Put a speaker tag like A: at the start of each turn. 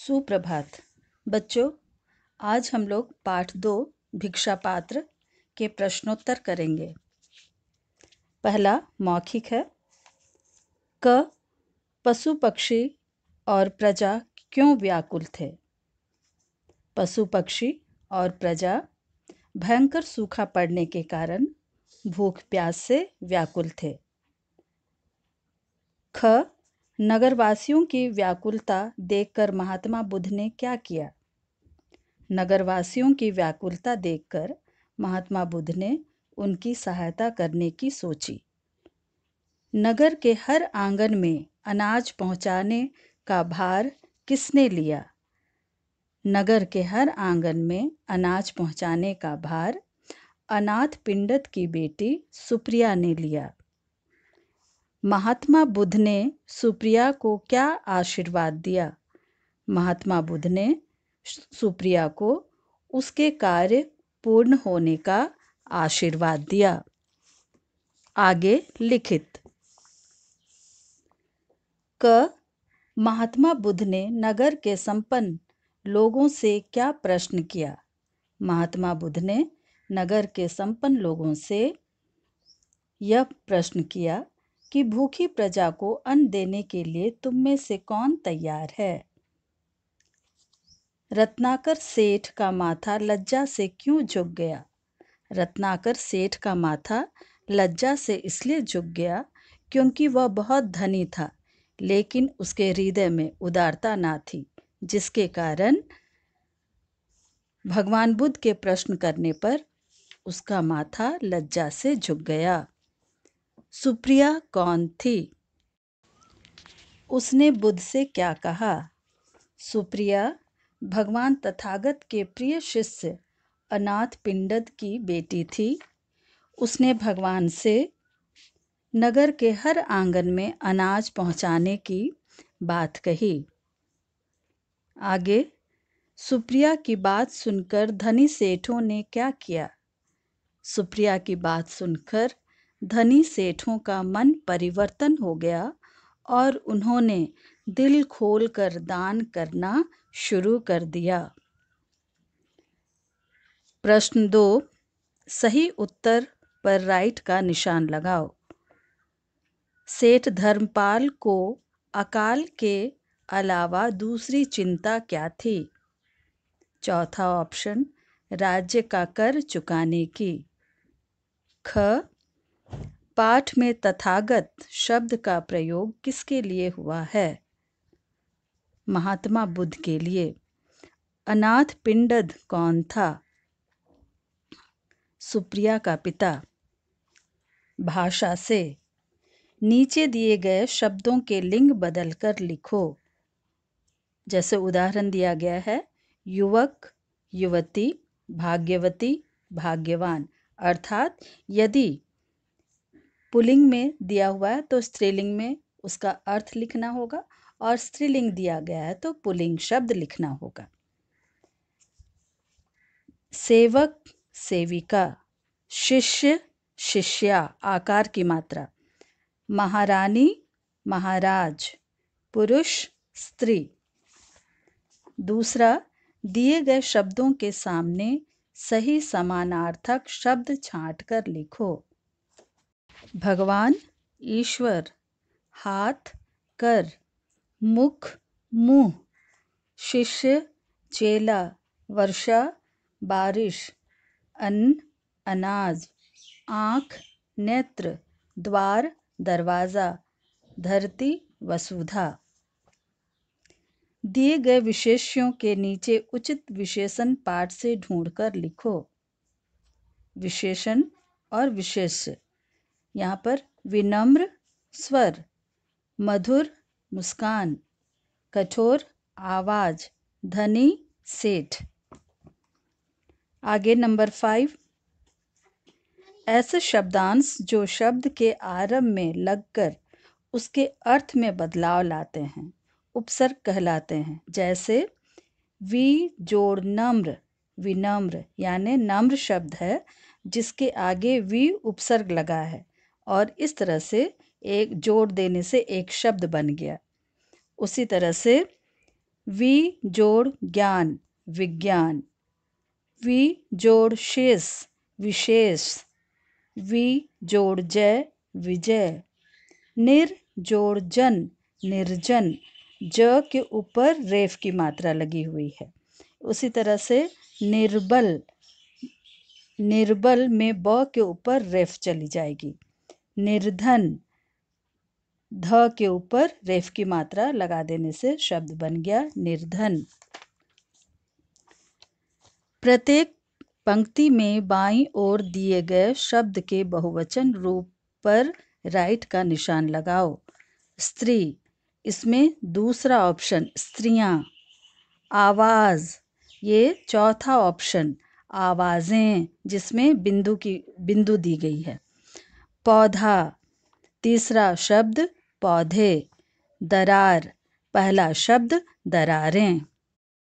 A: सुप्रभात। बच्चों, आज हम लोग पाठ दो, भिक्षा पात्र के प्रश्नोत्तर करेंगे। पहला मौखिक है, क पशु पक्षी और प्रजा क्यों व्याकुल थे? पशु पक्षी और प्रजा भयंकर सूखा पड़ने के कारण भूख प्यास से व्याकुल थे। ख नगरवासियों की व्याकुलता देखकर महात्मा बुद्ध ने क्या किया? नगरवासियों की व्याकुलता देखकर महात्मा बुद्ध ने उनकी सहायता करने की सोची। नगर के हर आँगन में अनाज पहुँचाने का भार किसने लिया? नगर के हर आँगन में अनाज पहुँचाने का भार अनाथ पिंडत की बेटी सुप्रिया ने लिया। महात्मा बुद्ध ने सुप्रिया को क्या आशीर्वाद दिया? महात्मा बुद्ध ने सुप्रिया को उसके कार्य पूर्ण होने का आशीर्वाद दिया। आगे लिखित। क. महात्मा बुद्ध ने नगर के संपन्न लोगों से क्या प्रश्न किया? महात्मा बुद्ध ने नगर के संपन्न लोगों से यह प्रश्न किया कि भूखी प्रजा को अन्न देने के लिए तुम में से कौन तैयार है? रत्नाकर सेठ का माथा लज्जा से क्यों झुक गया? रत्नाकर सेठ का माथा लज्जा से इसलिए झुक गया क्योंकि वह बहुत धनी था, लेकिन उसके हृदय में उदारता ना थी, जिसके कारण भगवान बुद्ध के प्रश्न करने पर उसका माथा लज्जा से झुक गया। सुप्रिया कौन थी? उसने बुद्ध से क्या कहा? सुप्रिया, भगवान तथागत के प्रिय शिष्य, अनाथ पिंडद की बेटी थी। उसने भगवान से नगर के हर आँगन में अनाज पहुँचाने की बात कही। आगे, सुप्रिया की बात सुनकर धनी सेठों ने क्या किया? सुप्रिया की बात सुनकर धनी सेठों का मन परिवर्तन हो गया और उन्होंने दिल खोलकर दान करना शुरू कर दिया। प्रश्न दो, सही उत्तर पर राइट का निशान लगाओ। सेठ धर्मपाल को अकाल के अलावा दूसरी चिंता क्या थी? चौथा ऑप्शन, राज्य का कर चुकाने की। ख पाठ में तथागत शब्द का प्रयोग किसके लिए हुआ है? महात्मा बुद्ध के लिए। अनाथ पिंडद कौन था? सुप्रिया का पिता। भाषा से। नीचे दिए गए शब्दों के लिंग बदलकर लिखो। जैसे उदाहरण दिया गया है, युवक, युवती, भाग्यवती, भाग्यवान। अर्थात यदि पुलिंग में दिया हुआ है तो स्त्रीलिंग में उसका अर्थ लिखना होगा और स्त्रीलिंग दिया गया है तो पुलिंग शब्द लिखना होगा। सेवक, सेविका, शिष्य, शिष्या, आकार की मात्रा। महारानी, महाराज, पुरुष, स्त्री। दूसरा, दिए गए शब्दों के सामने सही समानार्थक शब्द छांट कर लिखो। भगवान, ईश्वर, हाथ, कर, मुख, मुँह, शिष्य, चेला, वर्षा, बारिश अन्न अनाज, आँख, नेत्र, द्वार, दरवाज़ा, धरती, वसुधा। दिए गए विशेष्यों के नीचे उचित विशेषण पाठ से ढूंढकर लिखो। विशेषण और विशेष्य। यहाँ पर विनम्र स्वर, मधुर मुस्कान, कठोर आवाज़ धनी सेठ। आगे नंबर फाइव। ऐसे शब्दांश जो शब्द के आरंभ में लगकर उसके अर्थ में बदलाव लाते हैं, उपसर्ग कहलाते हैं, जैसे वी जोड़ नम्र, विनम्र, यानी नम्र शब्द है जिसके आगे वी उपसर्ग लगा है। और इस तरह से एक जोड़ देने से एक शब्द बन गया। उसी तरह से वी जोड़ ज्ञान, विज्ञान, वी जोड़ शेष, विशेष, वी जोड़ जय, विजय, निर जोड़ जन, निर्जन, ज के ऊपर रेफ की मात्रा लगी हुई है। उसी तरह से निर्बल निर्बल में ब के ऊपर रेफ चली जाएगी। निर्धन ध के ऊपर रेफ की मात्रा लगा देने से शब्द बन गया निर्धन। प्रत्येक पंक्ति में बाईं ओर दिए गए शब्द के बहुवचन रूप पर राइट का निशान लगाओ। स्त्री, इसमें दूसरा ऑप्शन, स्त्रियाँ। आवाज़, ये चौथा ऑप्शन, आवाज़ें, जिसमें बिंदु की, बिंदु दी गई है। पौधा। तीसरा शब्द पौधे। दरार। पहला शब्द दरारें।